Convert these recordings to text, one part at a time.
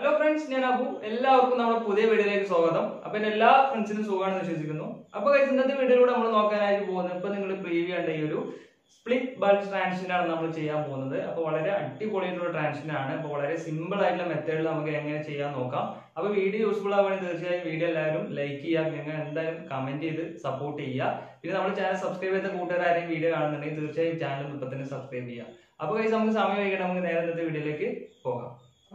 Hello friends ഞാൻ അബു. എല്ലാവർക്കും നമ്മുടെ പുതിയ വീഡിയോയിലേക്ക് സ്വാഗതം. അപ്പൊ എന്റെ എല്ലാ ഫ്രണ്ട്സിനും സുഖമാണെന്ന് വിശ്വസിക്കുന്നു. അപ്പൊ കഴിച്ച് ഇന്നത്തെ വീഡിയോയിലൂടെ നമ്മൾ നോക്കാനായിട്ട് പോകുന്നത് ഇപ്പൊ നിങ്ങൾ പ്രീവ്യൂ കണ്ട ഈ ഒരു സ്പ്ലിറ്റ് ബൾബ് ട്രാൻസിഷൻ ആണ് നമ്മൾ ചെയ്യാൻ പോകുന്നത്. അപ്പൊ വളരെ അടിപൊളിയായിട്ടുള്ള ട്രാൻസിഷൻ ആണ്. അപ്പൊ വളരെ സിമ്പിൾ ആയിട്ടുള്ള മെത്തേഡിൽ നമുക്ക് എങ്ങനെ ചെയ്യാൻ നോക്കാം. അപ്പൊ വീഡിയോ യൂസ്ഫുൾ ആവുകയാണെങ്കിൽ തീർച്ചയായും വീഡിയോ എല്ലാവരും ലൈക്ക് ചെയ്യുക. നിങ്ങൾ എന്തായാലും കമന്റ് ചെയ്ത് സപ്പോർട്ട് ചെയ്യുക. പിന്നെ നമ്മുടെ ചാനൽ സബ്സ്ക്രൈബ് ചെയ്ത കൂട്ടുകാരും വീഡിയോ കാണുന്നുണ്ടെങ്കിൽ തീർച്ചയായും ചാനൽ ഇപ്പൊ തന്നെ സബ്സ്ക്രൈബ് ചെയ്യുക. അപ്പൊ കഴിച്ച് നമുക്ക് സമയം വൈകിട്ട് നമുക്ക് നേരെ ഇന്നത്തെ വീഡിയോയിലേക്ക് പോകാം.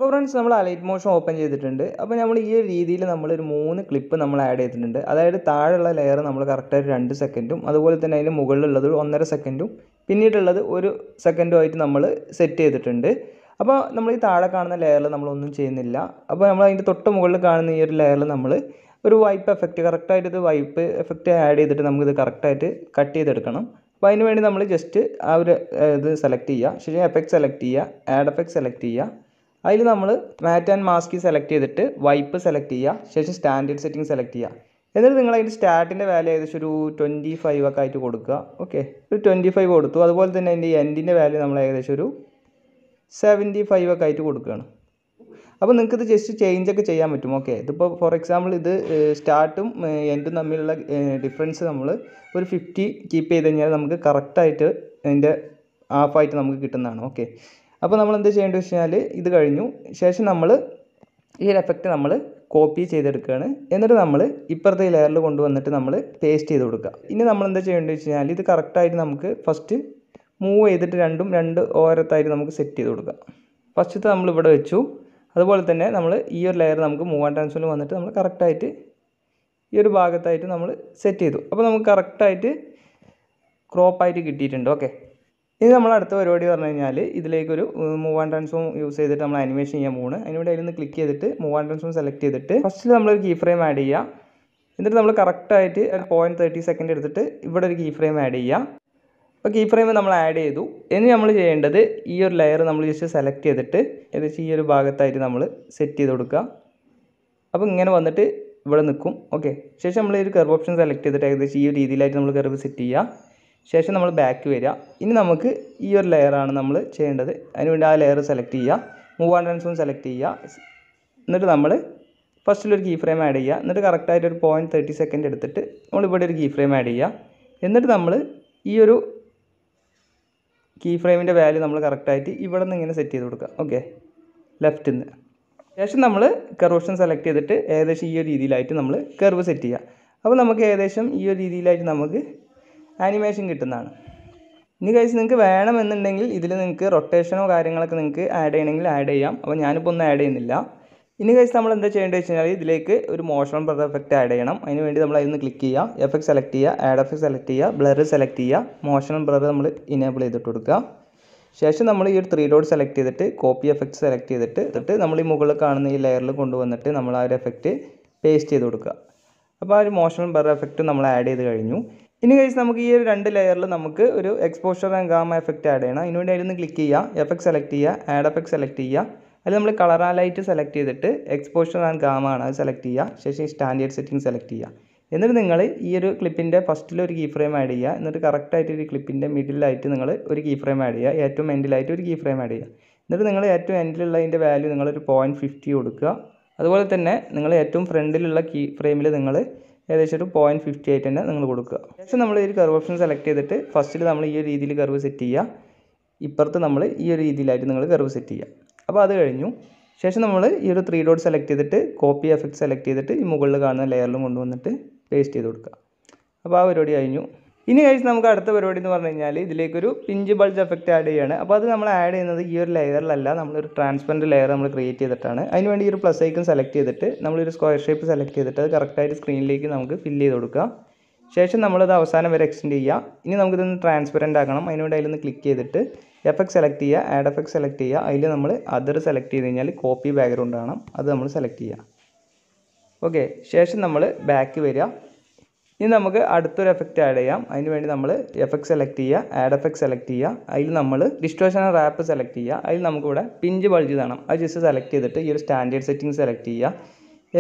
അപ്പോൾ ഫ്രണ്ട്സ് നമ്മൾ അലൈറ്റ് മോഷൻ ഓപ്പൺ ചെയ്തിട്ടുണ്ട്. അപ്പോൾ നമ്മൾ ഈ ഒരു രീതിയിൽ ഒരു മൂന്ന് ക്ലിപ്പ് നമ്മൾ ആഡ് ചെയ്തിട്ടുണ്ട്. അതായത് താഴെയുള്ള ലെയർ നമ്മൾ കറക്റ്റായിട്ട് രണ്ട് സെക്കൻഡും അതുപോലെ തന്നെ അതിന് മുകളിലുള്ളത് ഒരു ഒന്നര സെക്കൻഡും പിന്നീടുള്ളത് ഒരു സെക്കൻഡും ആയിട്ട് നമ്മൾ സെറ്റ് ചെയ്തിട്ടുണ്ട്. അപ്പോൾ നമ്മൾ ഈ താഴെ കാണുന്ന ലെയറിൽ നമ്മളൊന്നും ചെയ്യുന്നില്ല. അപ്പോൾ നമ്മൾ അതിന്റെ തൊട്ട് മുകളിൽ കാണുന്ന ഈ ഒരു ലെയറിൽ നമ്മൾ ഒരു വൈപ്പ് എഫക്റ്റ് കറക്റ്റായിട്ട് ഇത് വൈപ്പ് എഫക്റ്റ് ആഡ് ചെയ്തിട്ട് നമുക്കിത് കറക്റ്റായിട്ട് കട്ട് ചെയ്തെടുക്കണം. അപ്പോൾ അതിന് വേണ്ടി നമ്മൾ ജസ്റ്റ് ആ ഒരു ഇത് സെലക്ട് ചെയ്യുക. ശരി എഫക്റ്റ് സെലക്ട് ചെയ്യുക ആഡ് എഫക്റ്റ് സെലക്ട് ചെയ്യുക. അതിൽ നമ്മൾ മാറ്റ് ആൻഡ് മാസ്ക് സെലക്ട് ചെയ്തിട്ട് വൈപ്പ് സെലക്ട് ചെയ്യുക. ശേഷം സ്റ്റാൻഡേർഡ് സെറ്റിംഗ് സെലക്ട് ചെയ്യുക. എന്നിട്ട് നിങ്ങൾ അതിന്റെ സ്റ്റാർട്ടിന്റെ വാല്യൂ ഏകദേശം ഒരു ട്വന്റി ഫൈവ് ഒക്കെ ആയിട്ട് കൊടുക്കുക. ഓക്കെ ഒരു ട്വന്റി ഫൈവ് കൊടുത്തു. അതുപോലെ തന്നെ അതിന്റെ എൻഡിന്റെ വാല്യൂ നമ്മൾ ഏകദേശം ഒരു സെവന്റി ഫൈവ് ഒക്കെ ആയിട്ട് കൊടുക്കുകയാണ്. അപ്പോൾ നിങ്ങൾക്ക് ഇത് ജസ്റ്റ് ചേഞ്ച് ഒക്കെ ചെയ്യാൻ പറ്റും. ഓക്കെ ഇതിപ്പോൾ ഫോർ എക്സാമ്പിൾ ഇത് സ്റ്റാർട്ടും എൻഡും തമ്മിലുള്ള ഡിഫറൻസ് നമ്മൾ ഒരു ഫിഫ്റ്റി കീപ്പ് ചെയ്ത് കഴിഞ്ഞാൽ നമുക്ക് കറക്റ്റായിട്ട് അതിന്റെ ഹാഫായിട്ട് നമുക്ക് കിട്ടുന്നതാണ്. ഓക്കെ അപ്പോൾ നമ്മൾ എന്ത് ചെയ്യേണ്ടത് വെച്ച് കഴിഞ്ഞാൽ ഇത് കഴിഞ്ഞു. ശേഷം നമ്മൾ ഈ ഒരു എഫക്റ്റ് നമ്മൾ കോപ്പി ചെയ്തെടുക്കുകയാണ്. എന്നിട്ട് നമ്മൾ ഇപ്പുറത്തെ ലെയറിൽ കൊണ്ടുവന്നിട്ട് നമ്മൾ പേസ്റ്റ് ചെയ്ത് കൊടുക്കുക. ഇനി നമ്മൾ എന്താ ചെയ്യേണ്ടത് വെച്ച് കഴിഞ്ഞാൽ ഇത് കറക്റ്റായിട്ട് നമുക്ക് ഫസ്റ്റ് മൂവ് ചെയ്തിട്ട് രണ്ടും രണ്ട് ഓരത്തായിട്ട് നമുക്ക് സെറ്റ് ചെയ്ത് കൊടുക്കുക. ഫസ്റ്റത്തെ നമ്മൾ ഇവിടെ വെച്ചു. അതുപോലെ തന്നെ നമ്മൾ ഈ ഒരു ലെയർ നമുക്ക് മൂവ് ആൻഡ് വന്നിട്ട് നമ്മൾ കറക്റ്റായിട്ട് ഈ ഒരു ഭാഗത്തായിട്ട് നമ്മൾ സെറ്റ് ചെയ്തു. അപ്പോൾ നമുക്ക് കറക്റ്റായിട്ട് ക്രോപ്പായിട്ട് കിട്ടിയിട്ടുണ്ട്. ഓക്കെ ഇനി നമ്മൾ അടുത്ത പരിപാടി പറഞ്ഞു കഴിഞ്ഞാൽ ഇതിലേക്കൊരു മൂവ് ആൻഡ് ട്രാൻസ്ഫോം യൂസ് ചെയ്തിട്ട് നമ്മൾ അനിമേഷൻ ചെയ്യാൻ പോകുന്നത് അതിനുവേണ്ടി അതിൽ നിന്ന് ക്ലിക്ക് ചെയ്തിട്ട് മൂവ് ആൻഡ് ട്രാൻസ്ഫോം സെലക്ട് ചെയ്തിട്ട് ഫസ്റ്റിൽ നമ്മളൊരു കീ ഫ്രെയിം ആഡ് ചെയ്യുക എന്നിട്ട് നമ്മൾ കറക്റ്റായിട്ട് ഒരു പോയിന്റ് തേർട്ടി സെക്കൻഡ് എടുത്തിട്ട് ഇവിടെ ഒരു കീ ഫ്രെയിം ആഡ് ചെയ്യുക അപ്പോൾ കീ ഫ്രെയിം നമ്മൾ ആഡ് ചെയ്തു. ഇനി നമ്മൾ ചെയ്യേണ്ടത് ഈ ഒരു ലെയർ നമ്മൾ ജസ്റ്റ് സെലക്ട് ചെയ്തിട്ട് ഏകദേശം ഈ ഒരു ഭാഗത്തായിട്ട് നമ്മൾ സെറ്റ് ചെയ്ത് കൊടുക്കുക. അപ്പോൾ ഇങ്ങനെ വന്നിട്ട് ഇവിടെ നിൽക്കും. ഓക്കെ ശേഷം നമ്മൾ ഈ ഒരു കർവ് ഓപ്ഷൻ സെലക്ട് ചെയ്തിട്ട് ഏകദേശം ഈ ഒരു രീതിയിലായിട്ട് നമ്മൾ കർവ് സെറ്റ് ചെയ്യുക ശേഷം നമ്മൾ ബാക്ക് വരിക. ഇനി നമുക്ക് ഈ ഒരു ലെയറാണ് നമ്മൾ ചെയ്യേണ്ടത്. അതിനുവേണ്ടി ആ ലെയർ സെലക്ട് ചെയ്യുക. മൂവ് ആൻഡ് ട്രാൻസ്ഫോം സെലക്ട് ചെയ്യുക. എന്നിട്ട് നമ്മൾ ഫസ്റ്റിലൊരു കീ ഫ്രെയിം ആഡ് ചെയ്യുക. എന്നിട്ട് കറക്റ്റായിട്ട് ഒരു പോയിന്റ് തേർട്ടി സെക്കൻഡ് എടുത്തിട്ട് നമ്മൾ ഇവിടെ ഒരു കീ ഫ്രെയിം ആഡ് ചെയ്യുക. എന്നിട്ട് നമ്മൾ ഈ ഒരു കീ ഫ്രെയിമിന്റെ വാല്യൂ നമ്മൾ കറക്റ്റായിട്ട് ഇവിടെ നിന്ന് ഇങ്ങനെ സെറ്റ് ചെയ്ത് കൊടുക്കുക. ഓക്കെ ലെഫ്റ്റിൽ നിന്ന് ശേഷം നമ്മൾ കർവോഷൻ സെലക്ട് ചെയ്തിട്ട് ഏകദേശം ഈ ഒരു രീതിയിലായിട്ട് നമ്മൾ കർവ് സെറ്റ് ചെയ്യുക. അപ്പോൾ നമുക്ക് ഏകദേശം ഈ ഒരു രീതിയിലായിട്ട് നമുക്ക് ആനിമേഷൻ കിട്ടുന്നതാണ്. ഇനി കഴിച്ച് നിങ്ങൾക്ക് വേണമെന്നുണ്ടെങ്കിൽ ഇതിൽ നിങ്ങൾക്ക് റൊട്ടേഷനോ കാര്യങ്ങളൊക്കെ നിങ്ങൾക്ക് ആഡ് ചെയ്യണമെങ്കിൽ ആഡ് ചെയ്യാം. അപ്പോൾ ഞാനിപ്പോൾ ഒന്നും ആഡ് ചെയ്യുന്നില്ല. ഇനി കഴിച്ച് നമ്മൾ എന്താ ചെയ്യേണ്ടത് വെച്ച് കഴിഞ്ഞാൽ ഇതിലേക്ക് ഒരു മോഷൻ ബ്ലർ എഫക്റ്റ് ആഡ് ചെയ്യണം. അതിന് വേണ്ടി നമ്മൾ അതിൽ നിന്ന് ക്ലിക്ക് ചെയ്യുക. എഫക്ട് സെലക്ട് ചെയ്യുക ആഡ് എഫക്ട് സെലക്ട് ചെയ്യുക ബ്ലർ സെലക്ട് ചെയ്യുക മോഷൻ ബ്ലർ നമ്മൾ ഇനേബിൾ ചെയ്തിട്ട് കൊടുക്കുക. ശേഷം നമ്മൾ ഈ ഒരു ത്രീ ഡോട്ട് സെലക്ട് ചെയ്തിട്ട് കോപ്പി എഫക്റ്റ് സെലക്ട് ചെയ്തിട്ട് എന്നിട്ട് നമ്മൾ ഈ മുകളിൽ കാണുന്ന ഈ ലെയറിൽ കൊണ്ടുവന്നിട്ട് നമ്മൾ ആ ഒരു എഫക്റ്റ് പേസ്റ്റ് ചെയ്ത് കൊടുക്കുക. അപ്പോൾ ആ ഒരു മോഷൻ ബ്ലർ എഫക്റ്റ് നമ്മൾ ആഡ് ചെയ്ത് കഴിഞ്ഞു. ഇനി കഴിച്ച് നമുക്ക് ഈ ഒരു രണ്ട് ലെയറിൽ നമുക്ക് ഒരു exposure and gamma effect add ചെയ്യണം. അതിനുവേണ്ടി അതിൽ ക്ലിക്ക് ചെയ്യുക എഫക്ട് സെലക്ട് ചെയ്യുക ആഡ് എഫക്ട് സെലക്ട് ചെയ്യുക. അതിൽ നമ്മൾ കളർ ആലായിട്ട് സെലക്ട് ചെയ്തിട്ട് എക്സ്പോഷർ ആൻഡ് ഗാമ ആണ് അത് സെലക്ട് ചെയ്യുക. ശേഷം സ്റ്റാൻഡേർഡ് സെറ്റിംഗ് സെലക്ട് ചെയ്യുക. എന്നിട്ട് നിങ്ങൾ ഈ ഒരു ക്ലിപ്പിന്റെ ഫസ്റ്റിൽ ഒരു കീ ഫ്രെയിം ആഡ് ചെയ്യുക. എന്നിട്ട് കറക്റ്റായിട്ട് ഒരു ക്ലിപ്പിന്റെ മിഡിലായിട്ട് നിങ്ങൾ ഒരു കീ ഫ്രെയിം ആഡ് ചെയ്യുക ഏറ്റവും എൻഡിലായിട്ട് ഒരു കീ ഫ്രെയിം ആഡ് ചെയ്യുക. എന്നിട്ട് നിങ്ങൾ ഏറ്റവും എൻഡിലുള്ള എൻഡിലുള്ളതിന്റെ വാല്യൂ നിങ്ങളൊരു പോയിന്റ് ഫിഫ്റ്റി കൊടുക്കുക. അതുപോലെ തന്നെ നിങ്ങൾ ഏറ്റവും ഫ്രണ്ടിലുള്ള കീ ഫ്രെയിമിൽ നിങ്ങൾ ഏകദേശം ഒരു പോയിന്റ് ഫിഫ്റ്റി ആയിട്ട് തന്നെ നിങ്ങൾ കൊടുക്കുക. ശേഷം നമ്മൾ ഈ ഒരു കർവ് ഓപ്ഷൻ സെലക്ട് ചെയ്തിട്ട് ഫസ്റ്റിൽ നമ്മൾ ഈ ഒരു രീതിയിൽ കർവ് സെറ്റ് ചെയ്യുക. ഇപ്പുറത്ത് നമ്മൾ ഈ ഒരു രീതിയിലായിട്ട് നിങ്ങൾ കർവ് സെറ്റ് ചെയ്യുക. അപ്പോൾ അത് കഴിഞ്ഞു. ശേഷം നമ്മൾ ഈ ഒരു ത്രീ ഡോട്ട് സെലക്ട് ചെയ്തിട്ട് കോപ്പി എഫക്റ്റ് സെലക്ട് ചെയ്തിട്ട് ഈ മുകളിൽ കാണുന്ന ലെയറിലും കൊണ്ടുവന്നിട്ട് പേസ്റ്റ് ചെയ്ത് കൊടുക്കുക. അപ്പോൾ ആ പരിപാടി കഴിഞ്ഞു. ഇനി കഴിച്ച് നമുക്ക് അടുത്ത പരിപാടി എന്ന് പറഞ്ഞു കഴിഞ്ഞാൽ ഇതിലേക്കൊരു പിഞ്ച് ബൾജ് എഫക്റ്റ് ആഡ് ചെയ്യാണ്. അപ്പോൾ അത് നമ്മൾ ആഡ് ചെയ്യുന്നത് ഈ ഒരു ലെയറിലല്ല നമ്മളൊരു ട്രാൻസ്പെറന്റ് ലെയർ നമ്മൾ ക്രിയേറ്റ് ചെയ്തിട്ടാണ്. അതിന് വേണ്ടി ഈ ഒരു പ്ലസ് ഐക്കൺ സെലക്ട് ചെയ്തിട്ട് നമ്മളൊരു സ്ക്വയർ ഷേപ്പ് സെലക്ട് ചെയ്തിട്ട് അത് കറക്റ്റായിട്ട് സ്ക്രീനിലേക്ക് നമുക്ക് ഫില്ല് ചെയ്ത് കൊടുക്കുക ശേഷം നമ്മളത് അവസാനം വരെ എക്സ്റ്റെൻഡ് ചെയ്യുക. ഇനി നമുക്കിതൊന്ന് ട്രാൻസ്പെറന്റ് ആക്കണം. അതിനുവേണ്ടി അതിലൊന്ന് ക്ലിക്ക് ചെയ്തിട്ട് എഫക്ട് സെലക്ട് ചെയ്യുക ആഡ് എഫക്ട് സെലക്ട് ചെയ്യുക. അതിൽ നമ്മൾ അതർ സെലക്ട് ചെയ്ത് കഴിഞ്ഞാൽ കോപ്പി ബാക്ക്ഗ്രൗണ്ട് ആണ്. അത് നമ്മൾ സെലക്ട് ചെയ്യുക. ഓക്കെ ശേഷം നമ്മൾ ബാക്ക് വരിക. ഇനി നമുക്ക് അടുത്തൊരു എഫക്റ്റ് ആഡ് ചെയ്യാം. അതിന് വേണ്ടി നമ്മൾ എഫക്ട് സെലക്ട് ചെയ്യുക ആഡ് എഫക്ട് സെലക്ട് ചെയ്യുക. അതിൽ നമ്മൾ ഡിസ്ട്രോഷൻ റാപ്പ് സെലക്ട് ചെയ്യുക. അതിൽ നമുക്കിവിടെ പിഞ്ച് ബൾജ് കാണാം അത് ജസ്റ്റ് സെലക്ട് ചെയ്തിട്ട് ഈ ഒരു സ്റ്റാൻഡേർഡ് സെറ്റിംഗ് സെലക്ട് ചെയ്യുക.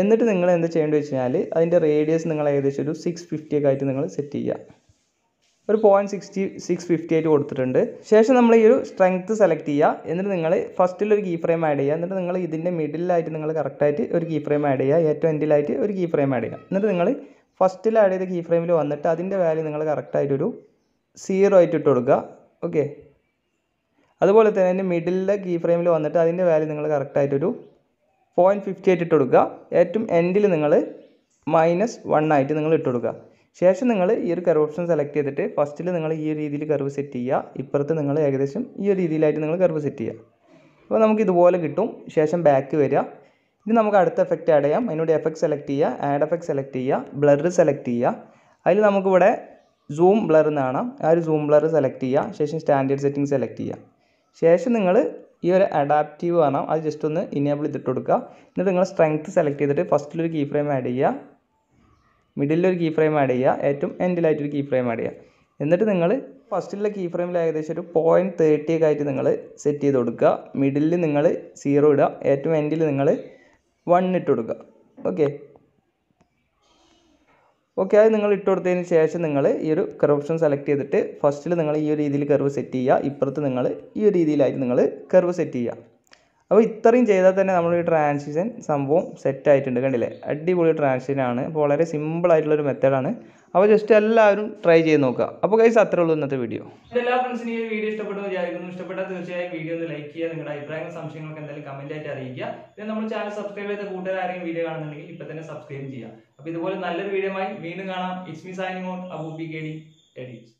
എന്നിട്ട് നിങ്ങൾ എന്ത് ചെയ്യേണ്ടത് വെച്ച് കഴിഞ്ഞാൽ അതിന്റെ റേഡിയസ് നിങ്ങൾ ഏകദേശം ഒരു സിക്സ് ഫിഫ്റ്റി ഒക്കെ ആയിട്ട് നിങ്ങൾ സെറ്റ് ചെയ്യുക. ഒരു പോയിന്റ് സിക്സ്റ്റി സിക്സ് ഫിഫ്റ്റി ആയിട്ട് കൊടുത്തിട്ടുണ്ട്. ശേഷം നമ്മൾ ഈ ഒരു സ്ട്രെങ്ത് സെലക്ട് ചെയ്യുക. എന്നിട്ട് നിങ്ങൾ ഫസ്റ്റിൽ ഒരു കീ ഫ്രെയിം ആഡ് ചെയ്യുക. എന്നിട്ട് നിങ്ങൾ ഇതിന്റെ മിഡിലായിട്ട് നിങ്ങൾ കറക്റ്റായിട്ട് ഒരു കീ ഫ്രെയിം ആഡ് ചെയ്യുക. ഏറ്റവും എൻഡിലായിട്ട് ഒരു കീ ഫ്രെയിം ആഡ് ചെയ്യുക. എന്നിട്ട് നിങ്ങൾ ഫസ്റ്റിൽ ആഡ് ചെയ്ത കീ ഫ്രെയിമിൽ വന്നിട്ട് അതിന്റെ വാല്യൂ നിങ്ങൾ കറക്റ്റായിട്ടൊരു സീറോ ആയിട്ട് ഇട്ട് കൊടുക്കുക. ഓക്കെ അതുപോലെ തന്നെ അതിന്റെ മിഡിലെ കീ ഫ്രെയിമിൽ വന്നിട്ട് അതിന്റെ വാല്യൂ നിങ്ങൾ കറക്റ്റായിട്ടൊരു പോയിന്റ് ഫിഫ്റ്റി ആയിട്ട് ഇട്ട് കൊടുക്കുക. ഏറ്റവും എൻഡിൽ നിങ്ങൾ മൈനസ് വൺ ആയിട്ട് നിങ്ങൾ ഇട്ട് കൊടുക്കുക. ശേഷം നിങ്ങൾ ഈ ഒരു കർവ് ഓപ്ഷൻ സെലക്ട് ചെയ്തിട്ട് ഫസ്റ്റിൽ നിങ്ങൾ ഈ ഒരു രീതിയിൽ കർവ് സെറ്റ് ചെയ്യുക. ഇപ്പുറത്ത് നിങ്ങൾ ഏകദേശം ഈ ഒരു രീതിയിലായിട്ട് നിങ്ങൾ കർവ് സെറ്റ് ചെയ്യുക. അപ്പോൾ നമുക്ക് ഇതുപോലെ കിട്ടും. ശേഷം ബാക്ക് വരിക. ഇനി നമുക്ക് അടുത്ത എഫക്റ്റ് ആഡ് ചെയ്യാം. അതിനോട് എഫക്ട് സെലക്ട് ചെയ്യുക ആഡ് എഫക്ട് സെലക്ട് ചെയ്യുക ബ്ലർ സെലക്ട് ചെയ്യുക. അതിൽ നമുക്കിവിടെ സൂം ബ്ലർ എന്ന് കാണാം. ആ ഒരു സൂം ബ്ലർ സെലക്ട് ചെയ്യുക. ശേഷം സ്റ്റാൻഡേർഡ് സെറ്റിംഗ് സെലക്ട് ചെയ്യുക. ശേഷം നിങ്ങൾ ഈ ഒരു അഡാപ്റ്റീവ് കാണാം. അത് ജസ്റ്റ് ഒന്ന് ഇനേബിൾ ചെയ്തിട്ട് കൊടുക്കുക. എന്നിട്ട് നിങ്ങൾ സ്ട്രെങ്ത് സെലക്ട് ചെയ്തിട്ട് ഫസ്റ്റിലൊരു കീ ഫ്രെയിം ആഡ് ചെയ്യുക. മിഡിലൊരു കീ ഫ്രെയിം ആഡ് ചെയ്യുക. ഏറ്റവും എൻഡിലായിട്ടൊരു കീ ഫ്രെയിം ആഡ് ചെയ്യുക. എന്നിട്ട് നിങ്ങൾ ഫസ്റ്റിലെ കീ ഫ്രെയിമിൽ ഏകദേശം ഒരു പോയിന്റ് തേർട്ടിയൊക്കെ ആയിട്ട് നിങ്ങൾ സെറ്റ് ചെയ്ത് കൊടുക്കുക. മിഡിലിൽ നിങ്ങൾ സീറോ ഇടുക. ഏറ്റവും എൻഡിൽ നിങ്ങൾ വൺ ഇട്ട് കൊടുക്കുക. ഓക്കെ ഓക്കെ അത് നിങ്ങൾ ഇട്ട് കൊടുത്തതിന് ശേഷം നിങ്ങൾ ഈ ഒരു കർവ് ഓപ്ഷൻ സെലക്ട് ചെയ്തിട്ട് ഫസ്റ്റിൽ നിങ്ങൾ ഈ ഒരു രീതിയിൽ കർവ് സെറ്റ് ചെയ്യുക. ഇപ്പുറത്ത് നിങ്ങൾ ഈ ഒരു രീതിയിലായിട്ട് നിങ്ങൾ കർവ് സെറ്റ് ചെയ്യുക. അപ്പോൾ ഇത്രയും ചെയ്താൽ തന്നെ നമ്മൾ ഈ ട്രാൻസിഷൻ സംഭവം സെറ്റ് ആയിട്ടുണ്ട്. കണ്ടില്ലേ? അടിപൊളി ട്രാൻസിഷൻ ആണ്. അപ്പോൾ വളരെ സിമ്പിൾ ആയിട്ടുള്ളൊരു മെത്തേഡാണ് അപ്പോൾ ജസ്റ്റ് എല്ലാവരും ട്രൈ ചെയ്ത് നോക്കുക. അപ്പോൾ കൈസ് അത്രേ ഉള്ളൂ ഇന്നത്തെ വീഡിയോ എല്ലാ ഫ്രണ്ട്സിനും ഈ വീഡിയോ ഇഷ്ടപ്പെട്ടു വിചാരിക്കുന്നു. ഇഷ്ടപ്പെട്ടാൽ തീർച്ചയായും വീഡിയോ ഒന്ന് ലൈക്ക് ചെയ്യുക നിങ്ങളുടെ അഭിപ്രായങ്ങൾ സംശയങ്ങളൊക്കെ എന്തായാലും കമന്റ് ആയിട്ട് അറിയിക്കുക. പിന്നെ നമ്മൾ ചാനൽ സബ്സ്ക്രൈബ് ചെയ്ത കൂട്ടുകാരെങ്കിലും വീഡിയോ കാണുന്നുണ്ടെങ്കിൽ ഇപ്പൊ തന്നെ സബ്സ്ക്രൈബ് ചെയ്യുക. അപ്പോൾ ഇതുപോലെ നല്ലൊരു വീഡിയോ ആയി വീണ്ടും കാണാം. ഇറ്റ്സ് മീ സൈനിങ് ഔട്ട് അബൂബി കെ ഡി എഡിറ്റ്